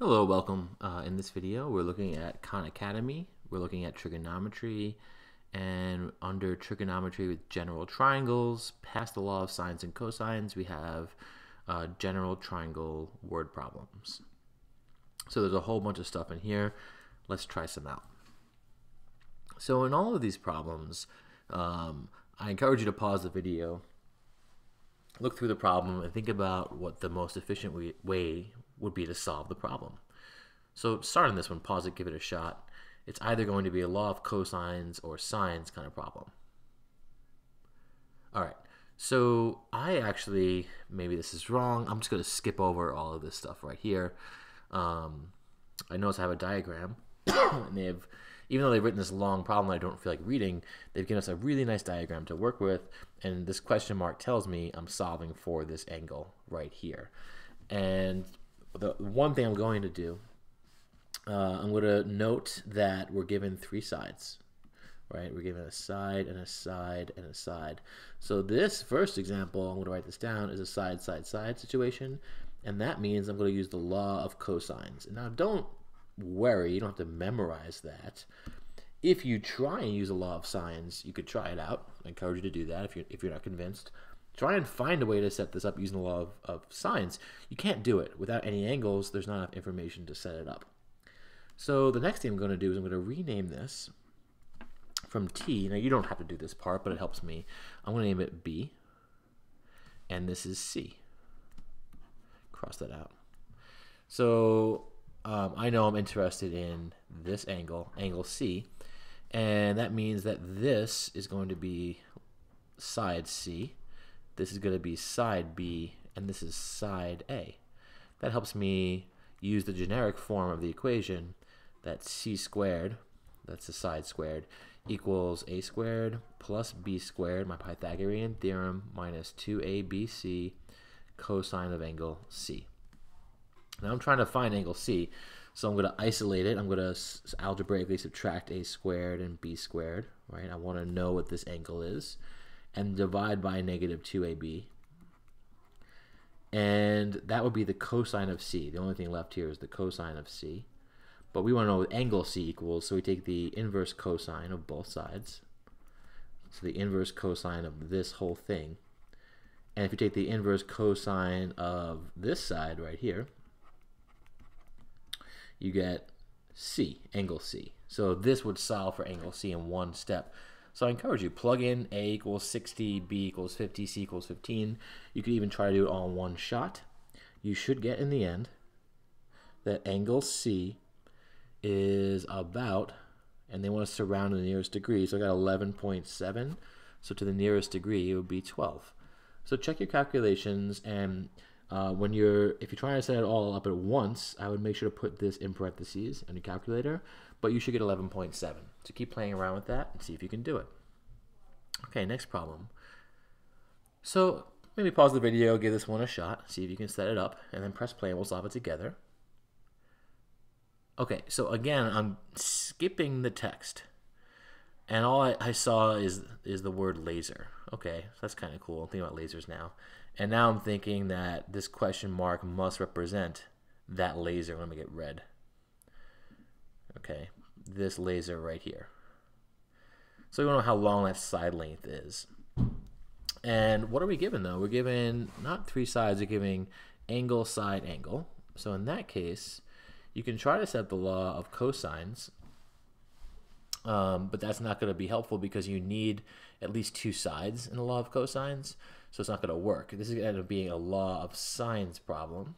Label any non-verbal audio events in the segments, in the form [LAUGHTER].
Hello, welcome. Uh, in this video, we're looking at Khan Academy. We're looking at trigonometry, and under trigonometry with general triangles, past the law of sines and cosines, we have uh, general triangle word problems. So there's a whole bunch of stuff in here. Let's try some out. So in all of these problems, um, I encourage you to pause the video, look through the problem, and think about what the most efficient way would be to solve the problem. So starting this one, pause it, give it a shot. It's either going to be a law of cosines or sines kind of problem. All right, so I actually, maybe this is wrong. I'm just going to skip over all of this stuff right here. Um, I notice I have a diagram, [COUGHS] and they have, even though they've written this long problem that I don't feel like reading, they've given us a really nice diagram to work with, and this question mark tells me I'm solving for this angle right here. And the one thing I'm going to do, uh, I'm going to note that we're given three sides, right? We're given a side and a side and a side. So this first example, I'm going to write this down, is a side, side, side situation. And that means I'm going to use the law of cosines. Now don't worry, you don't have to memorize that. If you try and use the law of sines, you could try it out. I encourage you to do that if you're, if you're not convinced try and find a way to set this up using the law of, of sines. You can't do it. Without any angles, there's not enough information to set it up. So the next thing I'm going to do is I'm going to rename this from T. Now you don't have to do this part, but it helps me. I'm going to name it B. And this is C. Cross that out. So um, I know I'm interested in this angle, angle C. And that means that this is going to be side C this is going to be side B, and this is side A. That helps me use the generic form of the equation that c squared, that's the side squared, equals a squared plus b squared, my Pythagorean theorem, minus 2abc cosine of angle C. Now I'm trying to find angle C, so I'm going to isolate it. I'm going to algebraically subtract a squared and b squared, right? I want to know what this angle is and divide by negative 2ab. And that would be the cosine of c. The only thing left here is the cosine of c. But we want to know what angle c equals, so we take the inverse cosine of both sides. So the inverse cosine of this whole thing. And if you take the inverse cosine of this side right here, you get c, angle c. So this would solve for angle c in one step. So I encourage you, plug in A equals 60, B equals 50, C equals 15. You could even try to do it all in one shot. You should get in the end that angle C is about, and they want to surround the nearest degree, so I got 11.7. So to the nearest degree, it would be 12. So check your calculations, and uh, when you're, if you're trying to set it all up at once, I would make sure to put this in parentheses on your calculator, but you should get 11.7. So keep playing around with that and see if you can do it. Okay, next problem. So maybe pause the video, give this one a shot, see if you can set it up, and then press play and we'll solve it together. Okay, so again, I'm skipping the text. And all I, I saw is is the word laser. Okay, so that's kind of cool. I'm thinking about lasers now. And now I'm thinking that this question mark must represent that laser. Let me get red. Okay, this laser right here. So we to know how long that side length is. And what are we given though? We're given not three sides, we're giving angle, side, angle. So in that case, you can try to set the law of cosines, um, but that's not going to be helpful because you need at least two sides in the law of cosines so it's not going to work. This is going to end up being a law of sines problem.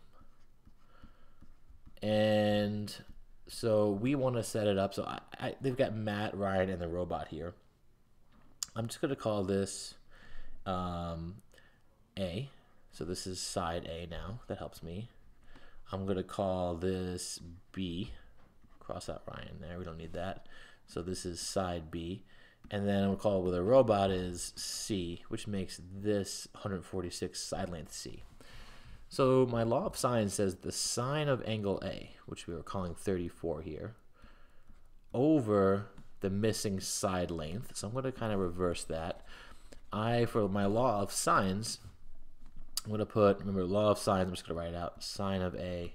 And so we want to set it up. So I, I, they've got Matt, Ryan, and the robot here. I'm just going to call this um, A. So this is side A now. That helps me. I'm going to call this B. Cross out Ryan there. We don't need that. So this is side B and then we'll call it with a robot is C, which makes this 146 side length C. So my law of sine says the sine of angle A, which we were calling 34 here, over the missing side length. So I'm going to kind of reverse that. I, for my law of sines, I'm going to put, remember law of sines, I'm just going to write out sine of A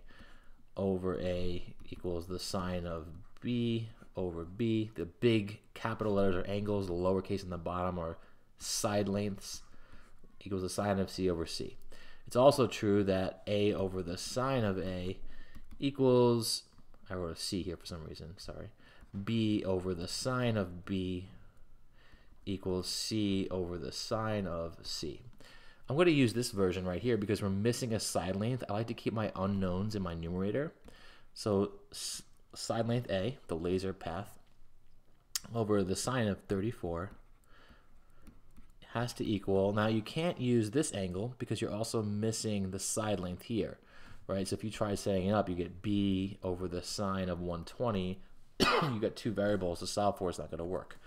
over A equals the sine of B over B. The big capital letters are angles, the lowercase in the bottom are side lengths equals the sine of C over C. It's also true that A over the sine of A equals, I wrote a C here for some reason, sorry, B over the sine of B equals C over the sine of C. I'm going to use this version right here because we're missing a side length. I like to keep my unknowns in my numerator. So side length A, the laser path, over the sine of 34 has to equal, now you can't use this angle because you're also missing the side length here, right? So if you try setting it up, you get B over the sine of 120. [COUGHS] you got two variables to solve for, it's not going to work.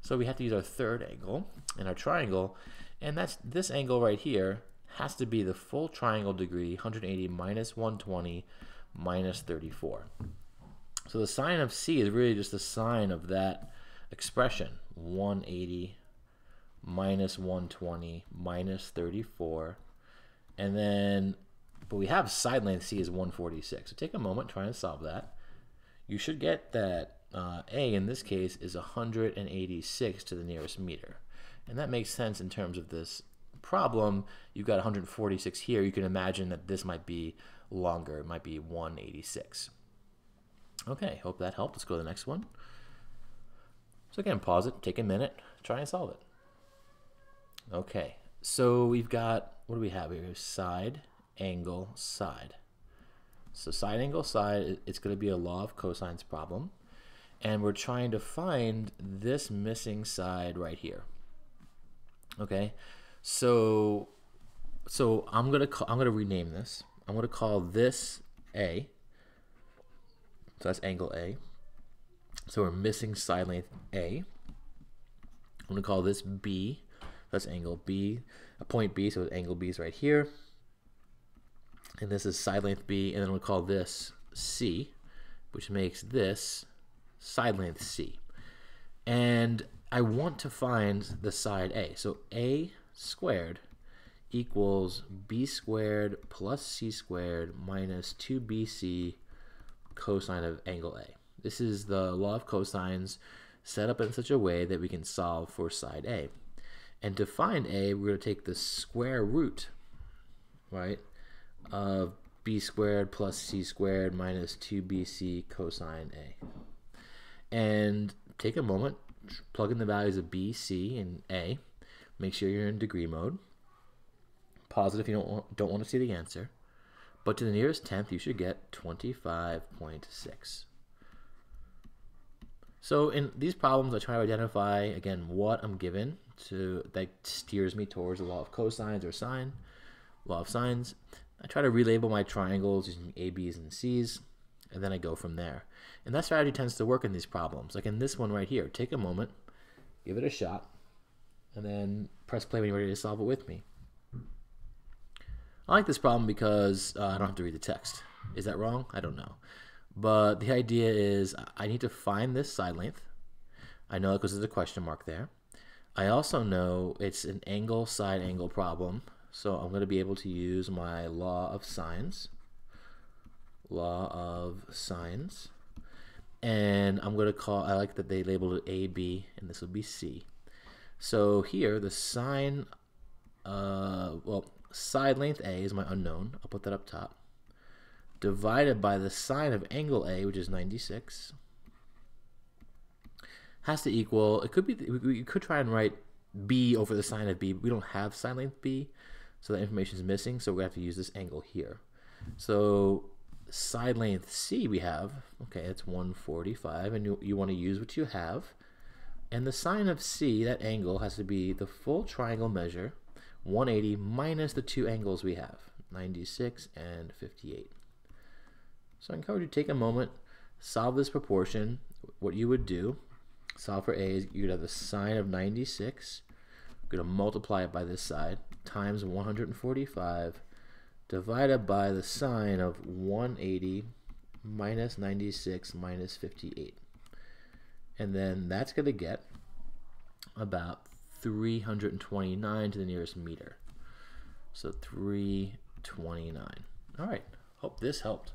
So we have to use our third angle in our triangle, and that's this angle right here has to be the full triangle degree, 180 minus 120 minus 34. So the sine of C is really just the sine of that expression, 180 minus 120 minus 34. And then, but we have side length C is 146. So take a moment trying to solve that. You should get that uh, A in this case is 186 to the nearest meter. And that makes sense in terms of this problem. You've got 146 here. You can imagine that this might be longer. It might be 186. Okay, hope that helped. Let's go to the next one. So again, pause it, take a minute, try and solve it. Okay, so we've got, what do we have here? Side, angle, side. So side, angle, side, it's going to be a law of cosines problem. And we're trying to find this missing side right here. Okay, so so I'm gonna call, I'm gonna rename this. I'm gonna call this A. So that's angle A. So we're missing side length A. I'm gonna call this B. That's angle B, a point B, so angle B is right here. And this is side length B, and then we'll call this C, which makes this side length C. And I want to find the side A. So A squared equals B squared plus C squared minus 2BC cosine of angle A. This is the law of cosines set up in such a way that we can solve for side A. And to find a, we're going to take the square root, right, of b squared plus c squared minus 2bc cosine a. And take a moment, plug in the values of b, c, and a. Make sure you're in degree mode. Pause it if you don't want, don't want to see the answer. But to the nearest tenth, you should get 25.6. So in these problems, I try to identify, again, what I'm given to that steers me towards the law of cosines or sine, law of sines. I try to relabel my triangles using A, B's, and C's, and then I go from there. And that strategy tends to work in these problems. Like in this one right here, take a moment, give it a shot, and then press play when you're ready to solve it with me. I like this problem because uh, I don't have to read the text. Is that wrong? I don't know. But the idea is I need to find this side length. I know it because there's a question mark there. I also know it's an angle side angle problem, so I'm going to be able to use my law of sines. Law of sines. And I'm going to call, I like that they labeled it AB, and this will be C. So here, the sine, uh, well, side length A is my unknown. I'll put that up top. Divided by the sine of angle A, which is 96 has to equal, it could be, we could try and write b over the sine of b, but we don't have sine length b, so that information is missing, so we have to use this angle here. So side length c we have, okay, it's 145, and you, you want to use what you have. And the sine of c, that angle, has to be the full triangle measure, 180 minus the two angles we have, 96 and 58. So I encourage you to take a moment, solve this proportion. What you would do solve for a is you'd have the sine of 96. We're going to multiply it by this side times 145 divided by the sine of 180 minus 96 minus 58. And then that's going to get about 329 to the nearest meter. So 329. All right. Hope this helped.